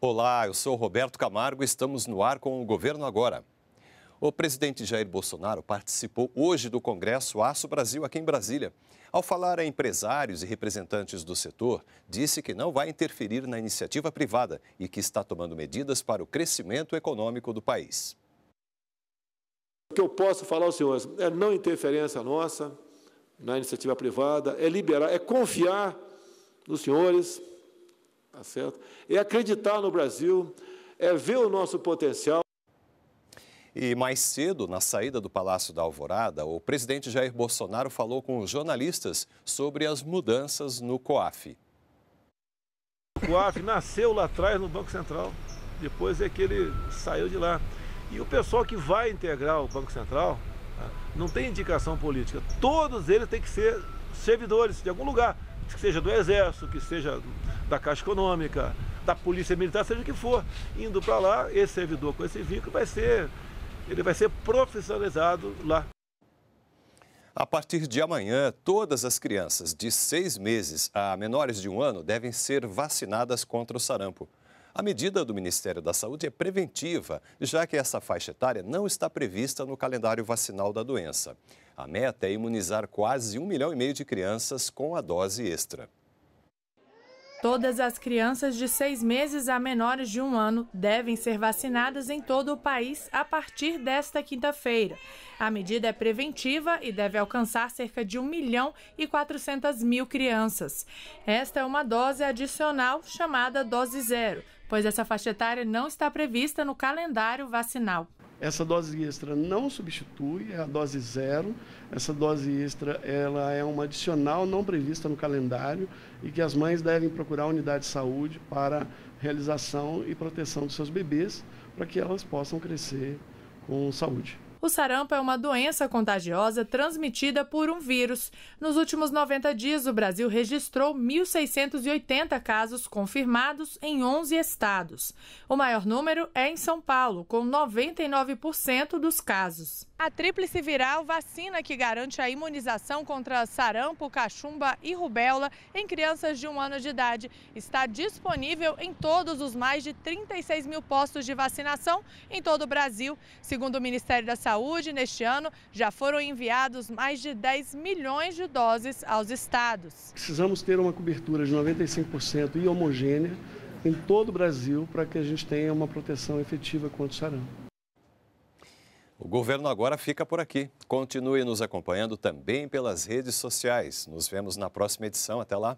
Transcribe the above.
Olá, eu sou Roberto Camargo e estamos no ar com o Governo Agora. O presidente Jair Bolsonaro participou hoje do Congresso Aço Brasil aqui em Brasília. Ao falar a empresários e representantes do setor, disse que não vai interferir na iniciativa privada e que está tomando medidas para o crescimento econômico do país. O que eu posso falar aos senhores é não interferência nossa na iniciativa privada, é liberar, é confiar nos senhores, tá certo? É acreditar no Brasil, é ver o nosso potencial. E mais cedo, na saída do Palácio da Alvorada, o presidente Jair Bolsonaro falou com os jornalistas sobre as mudanças no COAF. O COAF nasceu lá atrás no Banco Central, depois é que ele saiu de lá. E o pessoal que vai integrar o Banco Central tá, não tem indicação política. Todos eles têm que ser servidores de algum lugar, que seja do Exército, que seja da Caixa Econômica, da Polícia Militar, seja o que for. Indo para lá, esse servidor com esse vínculo vai ser, ele vai ser profissionalizado lá. A partir de amanhã, todas as crianças de seis meses a menores de um ano devem ser vacinadas contra o sarampo. A medida do Ministério da Saúde é preventiva, já que essa faixa etária não está prevista no calendário vacinal da doença. A meta é imunizar quase um milhão e meio de crianças com a dose extra. Todas as crianças de seis meses a menores de um ano devem ser vacinadas em todo o país a partir desta quinta-feira. A medida é preventiva e deve alcançar cerca de 1 milhão e 400 mil crianças. Esta é uma dose adicional chamada dose zero, pois essa faixa etária não está prevista no calendário vacinal. Essa dose extra não substitui a dose zero. Essa dose extra ela é uma adicional não prevista no calendário e que as mães devem procurar a unidade de saúde para realização e proteção dos seus bebês para que elas possam crescer com saúde. O sarampo é uma doença contagiosa transmitida por um vírus. Nos últimos 90 dias, o Brasil registrou 1.680 casos confirmados em 11 estados. O maior número é em São Paulo, com 99% dos casos. A tríplice viral, vacina que garante a imunização contra sarampo, cachumba e rubéola em crianças de um ano de idade, está disponível em todos os mais de 36 mil postos de vacinação em todo o Brasil. Segundo o Ministério da Saúde, neste ano já foram enviados mais de 10 milhões de doses aos estados. Precisamos ter uma cobertura de 95% e homogênea em todo o Brasil para que a gente tenha uma proteção efetiva contra o sarampo. O governo agora fica por aqui. Continue nos acompanhando também pelas redes sociais. Nos vemos na próxima edição. Até lá.